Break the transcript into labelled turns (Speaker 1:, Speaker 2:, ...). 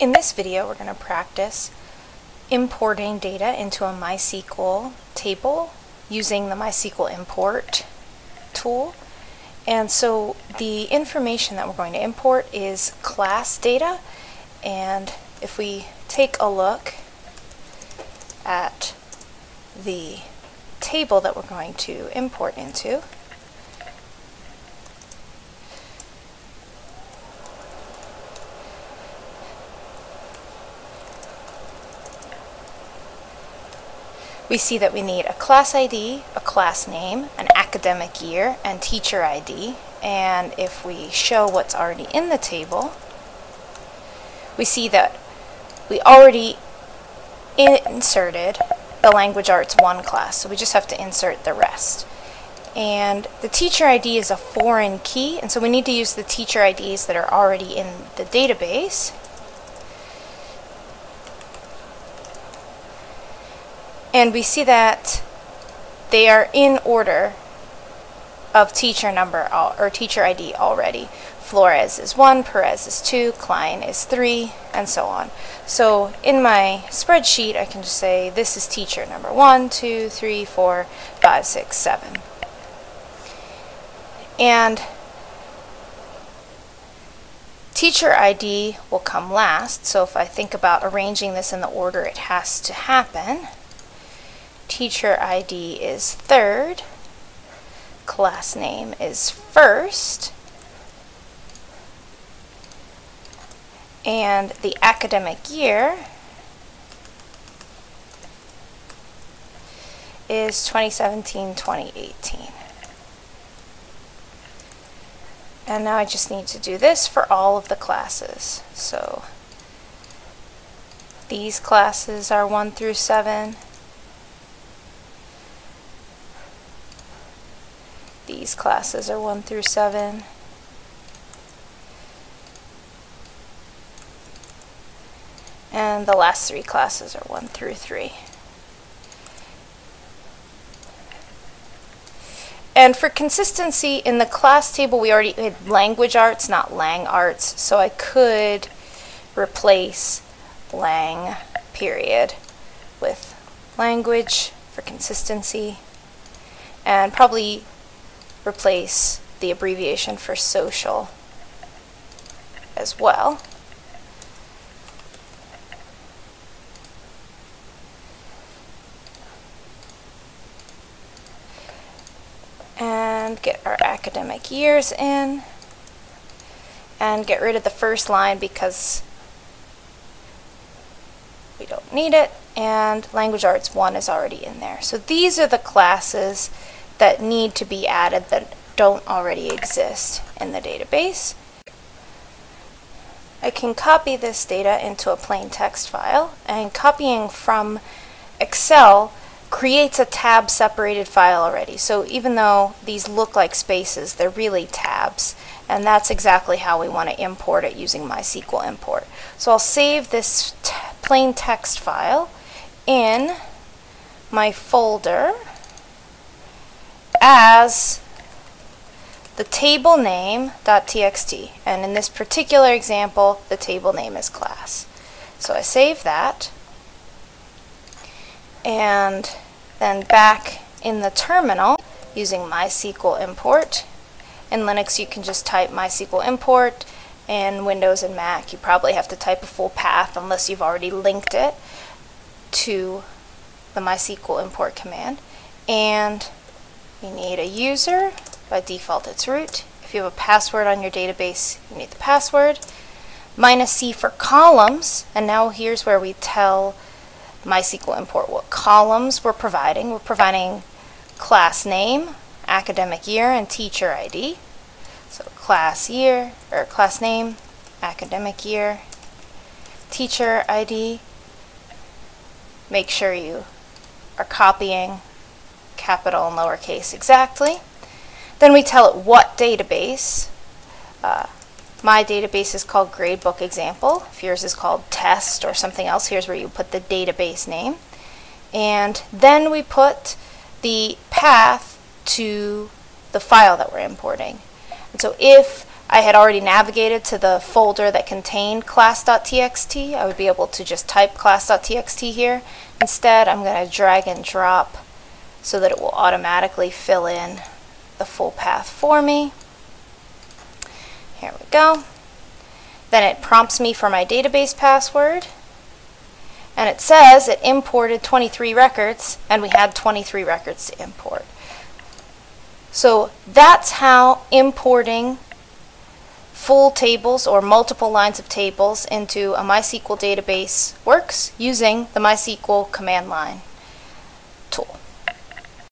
Speaker 1: In this video, we're going to practice importing data into a MySQL table using the mysqlimport tool. And so the information that we're going to import is class data. And if we take a look at the table that we're going to import into, we see that we need a class ID, a class name, an academic year, and teacher ID. And if we show what's already in the table, we see that we already inserted the Language Arts 1 class, so we just have to insert the rest. And the teacher ID is a foreign key, and so we need to use the teacher IDs that are already in the database. And we see that they are in order of teacher number or teacher ID already. Flores is 1, Perez is 2, Klein is 3, and so on. So in my spreadsheet, I can just say this is teacher number 1, 2, 3, 4, 5, 6, 7. And teacher ID will come last, so if I think about arranging this in the order it has to happen, teacher ID is third, class name is first, and the academic year is 2017-2018. And now I just need to do this for all of the classes. So these classes are 1 through 7. These classes are 1 through 7. And the last three classes are 1 through 3. And for consistency, in the class table, we already had language arts, not lang arts. So I could replace lang period with language for consistency. And probably replace the abbreviation for social as well. And get our academic years in. And get rid of the first line because we don't need it. And Language Arts 1 is already in there. So these are the classes that need to be added that don't already exist in the database. I can copy this data into a plain text file and copying from Excel creates a tab separated file already. So even though these look like spaces, they're really tabs. And that's exactly how we want to import it using mysqlimport. So I'll save this plain text file in my folder as the table name .txt and in this particular example the table name is class. So I save that and then back in the terminal using mysqlimport. In Linux you can just type mysqlimport in Windows and Mac you probably have to type a full path unless you've already linked it to the mysqlimport command and you need a user, by default it's root. If you have a password on your database, you need the password. Minus C for columns, and now here's where we tell mysqlimport what columns we're providing. We're providing class name, academic year, and teacher ID. So class year, or class name, academic year, teacher ID. Make sure you are copying capital and lowercase exactly. Then we tell it what database. Uh, my database is called Gradebook Example. If yours is called Test or something else, here's where you put the database name. And then we put the path to the file that we're importing. And so if I had already navigated to the folder that contained class.txt, I would be able to just type class.txt here. Instead, I'm going to drag and drop so that it will automatically fill in the full path for me. Here we go. Then it prompts me for my database password. And it says it imported 23 records, and we had 23 records to import. So that's how importing full tables or multiple lines of tables into a MySQL database works using the MySQL command line.